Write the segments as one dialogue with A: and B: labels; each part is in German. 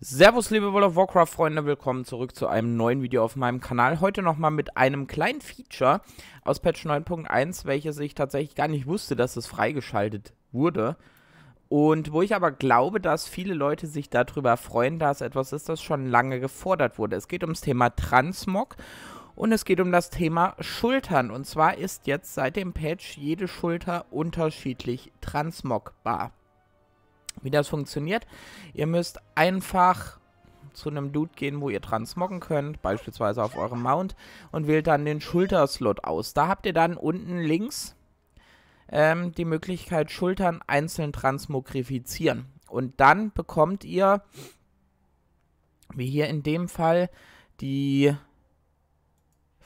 A: Servus liebe World of Warcraft Freunde, willkommen zurück zu einem neuen Video auf meinem Kanal. Heute nochmal mit einem kleinen Feature aus Patch 9.1, welches ich tatsächlich gar nicht wusste, dass es freigeschaltet wurde. Und wo ich aber glaube, dass viele Leute sich darüber freuen, dass etwas ist, das schon lange gefordert wurde. Es geht ums Thema Transmog und es geht um das Thema Schultern. Und zwar ist jetzt seit dem Patch jede Schulter unterschiedlich transmogbar. Wie das funktioniert, ihr müsst einfach zu einem Dude gehen, wo ihr transmoggen könnt, beispielsweise auf eurem Mount, und wählt dann den Schulterslot aus. Da habt ihr dann unten links ähm, die Möglichkeit, Schultern einzeln transmogrifizieren. Und dann bekommt ihr, wie hier in dem Fall, die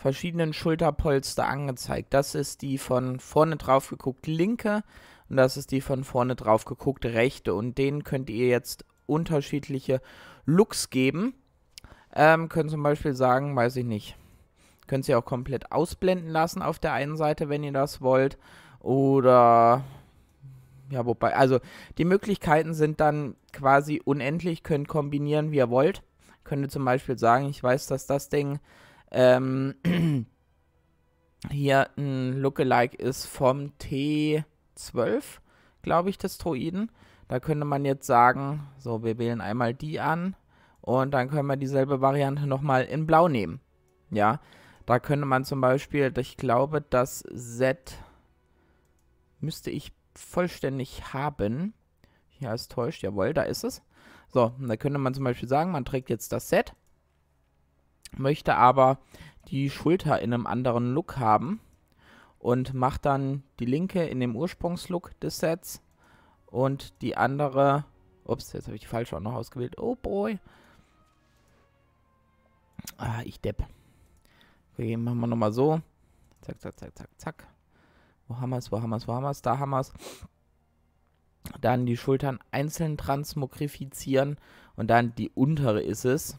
A: verschiedenen Schulterpolster angezeigt. Das ist die von vorne drauf geguckt linke und das ist die von vorne drauf geguckte rechte. Und denen könnt ihr jetzt unterschiedliche Looks geben. Ähm, können zum Beispiel sagen, weiß ich nicht, könnt ihr auch komplett ausblenden lassen auf der einen Seite, wenn ihr das wollt. Oder ja, wobei, also die Möglichkeiten sind dann quasi unendlich, könnt kombinieren, wie ihr wollt. Könnt ihr zum Beispiel sagen, ich weiß, dass das Ding ähm, hier ein Lookalike ist vom T 12, glaube ich, des Droiden. Da könnte man jetzt sagen, so, wir wählen einmal die an und dann können wir dieselbe Variante nochmal in Blau nehmen. Ja, da könnte man zum Beispiel, ich glaube, das Set müsste ich vollständig haben. Hier ist täuscht, jawohl, da ist es. So, da könnte man zum Beispiel sagen, man trägt jetzt das Set, möchte aber die Schulter in einem anderen Look haben und macht dann die linke in dem Ursprungslook des Sets und die andere, ups, jetzt habe ich die falsche auch noch ausgewählt, oh boy. Ah, ich depp. Okay, machen wir nochmal so. Zack, zack, zack, zack, zack. Wo haben wir es, wo haben wir es, wo haben wir es, da haben wir es. Dann die Schultern einzeln transmogrifizieren und dann die untere ist es.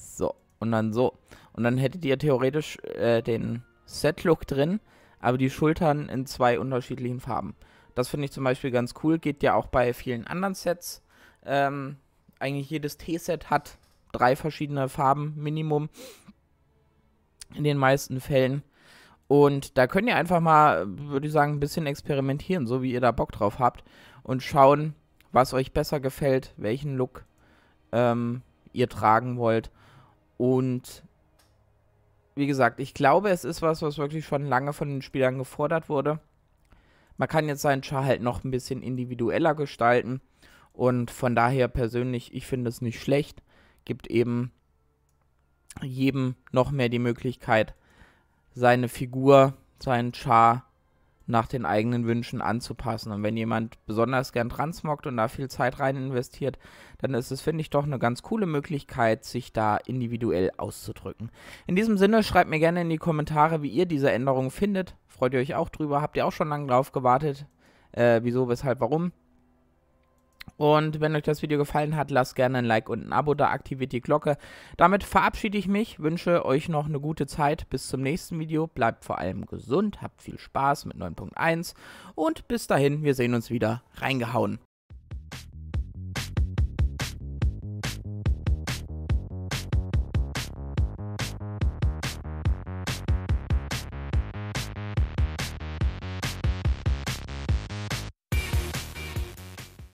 A: So, und dann so. Und dann hättet ihr theoretisch äh, den Set-Look drin, aber die Schultern in zwei unterschiedlichen Farben. Das finde ich zum Beispiel ganz cool. Geht ja auch bei vielen anderen Sets. Ähm, eigentlich jedes T-Set hat drei verschiedene Farben Minimum. In den meisten Fällen. Und da könnt ihr einfach mal, würde ich sagen, ein bisschen experimentieren, so wie ihr da Bock drauf habt. Und schauen, was euch besser gefällt, welchen Look ähm, ihr tragen wollt. Und wie gesagt, ich glaube, es ist was, was wirklich schon lange von den Spielern gefordert wurde. Man kann jetzt seinen Char halt noch ein bisschen individueller gestalten. Und von daher persönlich, ich finde es nicht schlecht. Gibt eben jedem noch mehr die Möglichkeit, seine Figur, seinen Char nach den eigenen Wünschen anzupassen. Und wenn jemand besonders gern transmoggt und da viel Zeit rein investiert, dann ist es, finde ich, doch eine ganz coole Möglichkeit, sich da individuell auszudrücken. In diesem Sinne, schreibt mir gerne in die Kommentare, wie ihr diese Änderung findet. Freut ihr euch auch drüber? Habt ihr auch schon lange drauf gewartet? Äh, wieso, weshalb, warum? Und wenn euch das Video gefallen hat, lasst gerne ein Like und ein Abo da, aktiviert die Glocke. Damit verabschiede ich mich, wünsche euch noch eine gute Zeit. Bis zum nächsten Video. Bleibt vor allem gesund, habt viel Spaß mit 9.1 und bis dahin, wir sehen uns wieder. Reingehauen.